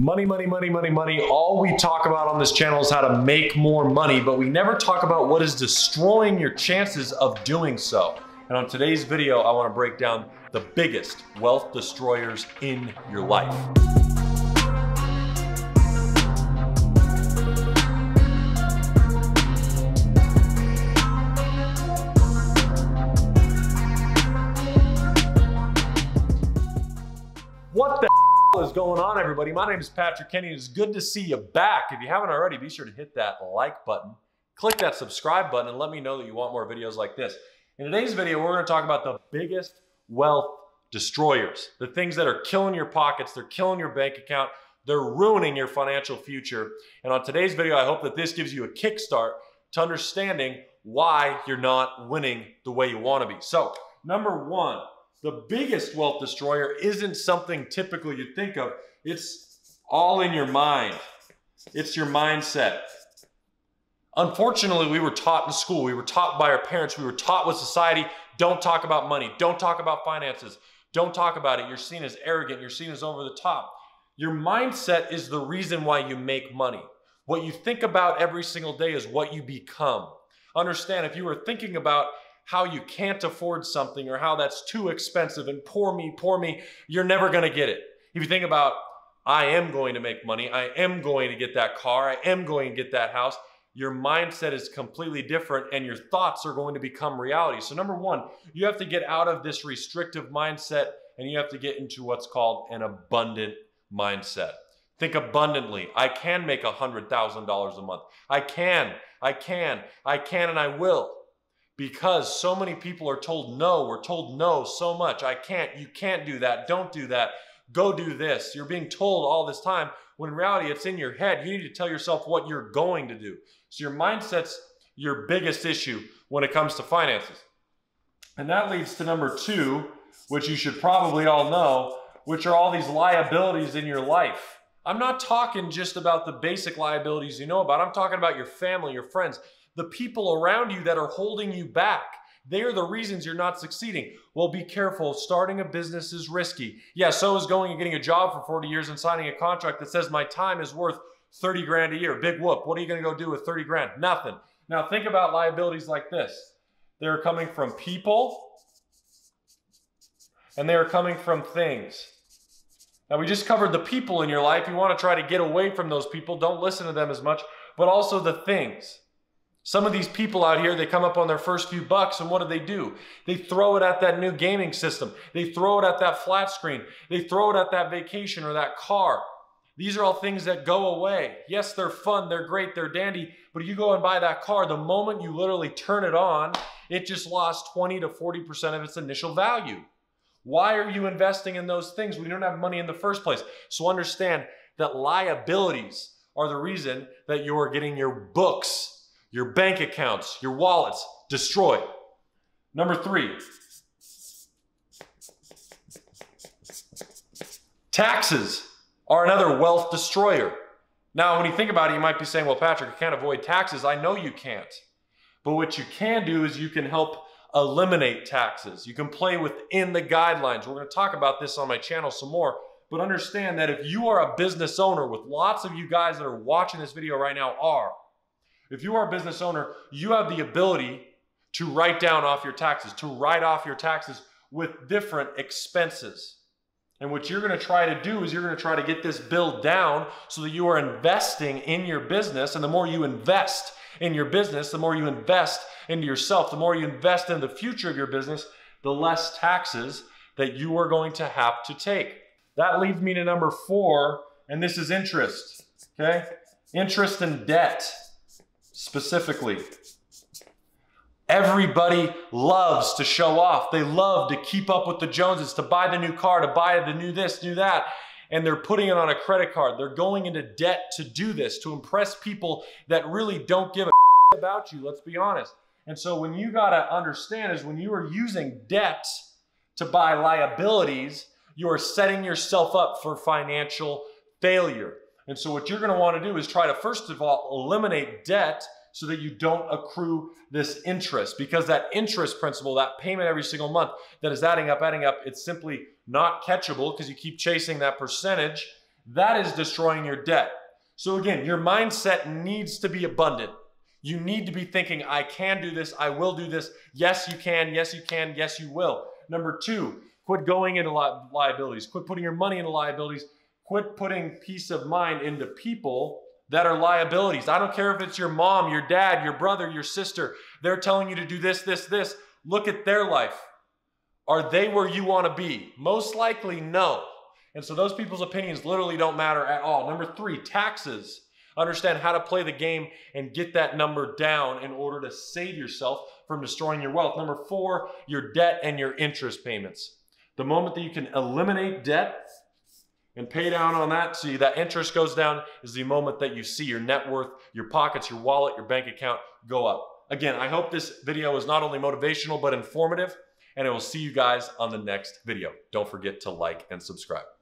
Money, money, money, money, money. All we talk about on this channel is how to make more money, but we never talk about what is destroying your chances of doing so. And on today's video, I wanna break down the biggest wealth destroyers in your life. Going on, everybody? My name is Patrick Kenney. It's good to see you back. If you haven't already, be sure to hit that like button, click that subscribe button, and let me know that you want more videos like this. In today's video, we're going to talk about the biggest wealth destroyers, the things that are killing your pockets, they're killing your bank account, they're ruining your financial future. And on today's video, I hope that this gives you a kickstart to understanding why you're not winning the way you want to be. So, number one, the biggest wealth destroyer isn't something typically you'd think of. It's all in your mind. It's your mindset. Unfortunately, we were taught in school, we were taught by our parents, we were taught with society, don't talk about money, don't talk about finances, don't talk about it. You're seen as arrogant, you're seen as over the top. Your mindset is the reason why you make money. What you think about every single day is what you become. Understand, if you were thinking about how you can't afford something or how that's too expensive and poor me, poor me, you're never going to get it. If you think about, I am going to make money, I am going to get that car, I am going to get that house, your mindset is completely different and your thoughts are going to become reality. So, number one, you have to get out of this restrictive mindset and you have to get into what's called an abundant mindset. Think abundantly. I can make $100,000 a month. I can, I can, I can, and I will because so many people are told no. We're told no so much. I can't, you can't do that, don't do that, go do this. You're being told all this time when in reality it's in your head. You need to tell yourself what you're going to do. So your mindset's your biggest issue when it comes to finances. And that leads to number two, which you should probably all know, which are all these liabilities in your life. I'm not talking just about the basic liabilities you know about. I'm talking about your family, your friends the people around you that are holding you back. They are the reasons you're not succeeding. Well, be careful. Starting a business is risky. Yeah, so is going and getting a job for 40 years and signing a contract that says my time is worth 30 grand a year. Big whoop. What are you going to go do with 30 grand? Nothing. Now, think about liabilities like this they're coming from people and they are coming from things. Now, we just covered the people in your life. You want to try to get away from those people. Don't listen to them as much, but also the things. Some of these people out here, they come up on their first few bucks, and what do they do? They throw it at that new gaming system. They throw it at that flat screen. They throw it at that vacation or that car. These are all things that go away. Yes, they're fun, they're great, they're dandy, but you go and buy that car, the moment you literally turn it on, it just lost 20 to 40% of its initial value. Why are you investing in those things when you don't have money in the first place? So understand that liabilities are the reason that you are getting your books your bank accounts, your wallets destroyed. Number three, taxes are another wealth destroyer. Now, when you think about it, you might be saying, well, Patrick, I can't avoid taxes. I know you can't. But what you can do is you can help eliminate taxes. You can play within the guidelines. We're going to talk about this on my channel some more. But understand that if you are a business owner, with lots of you guys that are watching this video right now are, if you are a business owner, you have the ability to write down off your taxes, to write off your taxes with different expenses. And what you're going to try to do is you're going to try to get this bill down so that you are investing in your business. And the more you invest in your business, the more you invest into yourself, the more you invest in the future of your business, the less taxes that you are going to have to take. That leads me to number four, and this is interest. Okay? Interest and debt specifically. Everybody loves to show off. They love to keep up with the Joneses, to buy the new car, to buy the new this, new that. And they're putting it on a credit card. They're going into debt to do this, to impress people that really don't give a about you, let's be honest. And so when you got to understand is when you are using debt to buy liabilities, you are setting yourself up for financial failure. And so what you're going to want to do is try to first of all eliminate debt so that you don't accrue this interest because that interest principal, that payment every single month that is adding up, adding up, it's simply not catchable because you keep chasing that percentage That is destroying your debt. So again, your mindset needs to be abundant. You need to be thinking, I can do this, I will do this. Yes, you can, yes, you can, yes, you will. Number two, quit going into li- liabilities, quit putting your money into liabilities, quit putting peace of mind into people that are liabilities. I don't care if it's your mom, your dad, your brother, your sister. They're telling you to do this, this, this. Look at their life. Are they where you want to be? Most likely, no. And so those people's opinions literally don't matter at all. Number three, taxes. Understand how to play the game and get that number down in order to save yourself from destroying your wealth. Number four, your debt and your interest payments. The moment that you can eliminate debt and pay down on that, see that interest goes down, is the moment that you see your net worth, your pockets, your wallet, your bank account go up. Again, I hope this video is not only motivational but informative, and I will see you guys on the next video. Don't forget to like and subscribe.